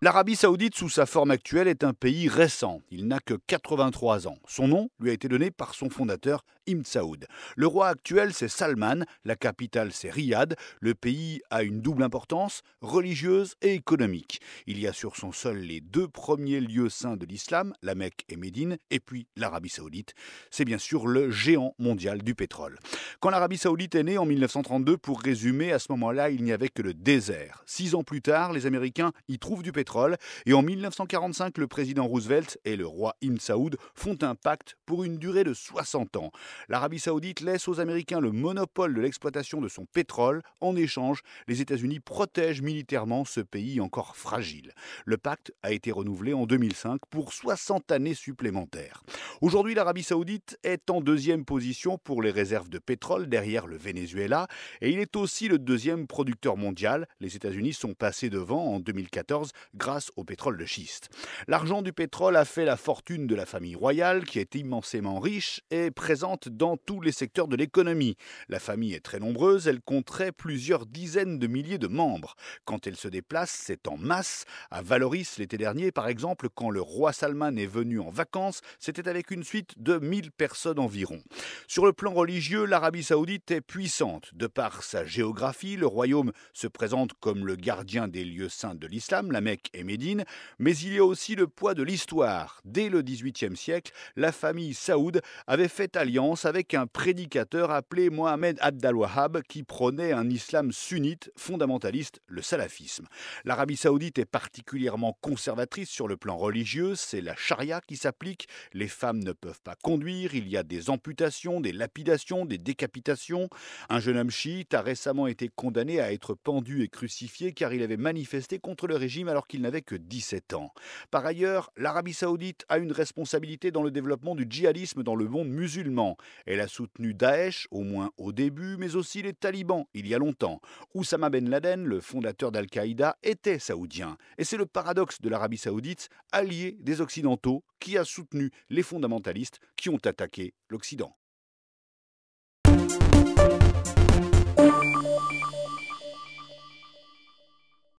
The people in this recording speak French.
L'Arabie saoudite sous sa forme actuelle est un pays récent. Il n'a que 83 ans. Son nom lui a été donné par son fondateur Ibn Saoud. Le roi actuel c'est Salman, la capitale c'est Riyad. Le pays a une double importance, religieuse et économique. Il y a sur son sol les deux premiers lieux saints de l'islam, la Mecque et Médine, et puis l'Arabie saoudite. C'est bien sûr le géant mondial du pétrole. Quand l'Arabie saoudite est née en 1932, pour résumer, à ce moment-là, il n'y avait que le désert. Six ans plus tard, les Américains y trouvent du pétrole et en 1945, le président Roosevelt et le roi Ibn Saoud font un pacte pour une durée de 60 ans. L'Arabie saoudite laisse aux Américains le monopole de l'exploitation de son pétrole. En échange, les États-Unis protègent militairement ce pays encore fragile. Le pacte a été renouvelé en 2005 pour 60 années supplémentaires. Aujourd'hui, l'Arabie saoudite est en deuxième position pour les réserves de pétrole derrière le Venezuela et il est aussi le deuxième producteur mondial. Les États-Unis sont passés devant en 2014 grâce au pétrole de schiste. L'argent du pétrole a fait la fortune de la famille royale qui est immensément riche et présente dans tous les secteurs de l'économie. La famille est très nombreuse, elle compterait plusieurs dizaines de milliers de membres. Quand elle se déplace, c'est en masse. À Valoris l'été dernier, par exemple, quand le roi Salman est venu en vacances, c'était avec une suite de 1000 personnes environ. Sur le plan religieux, l'Arabie saoudite est puissante. De par sa géographie, le royaume se présente comme le gardien des lieux saints de l'islam, la Mecque et Médine, mais il y a aussi le poids de l'histoire. Dès le XVIIIe siècle, la famille Saoud avait fait alliance avec un prédicateur appelé Mohamed Abd al-Wahhab qui prônait un islam sunnite fondamentaliste, le salafisme. L'Arabie saoudite est particulièrement conservatrice sur le plan religieux, c'est la charia qui s'applique, les femmes ne peuvent pas conduire, il y a des amputations, des lapidations, des décapitations. Un jeune homme chiite a récemment été condamné à être pendu et crucifié car il avait manifesté contre le régime alors qu'il n'avait que 17 ans. Par ailleurs, l'Arabie saoudite a une responsabilité dans le développement du djihadisme dans le monde musulman. Elle a soutenu Daesh, au moins au début, mais aussi les talibans, il y a longtemps. Oussama Ben Laden, le fondateur d'Al-Qaïda, était saoudien. Et c'est le paradoxe de l'Arabie saoudite, allié des Occidentaux, qui a soutenu les qui ont attaqué l'Occident.